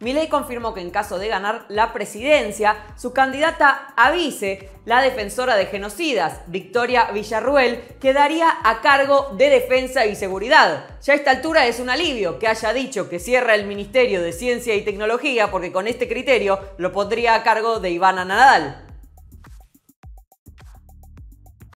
Milei confirmó que en caso de ganar la presidencia, su candidata avise. la defensora de genocidas, Victoria Villarruel, quedaría a cargo de defensa y seguridad. Ya a esta altura es un alivio que haya dicho que cierra el Ministerio de Ciencia y Tecnología porque con este criterio lo pondría a cargo de Ivana Nadal.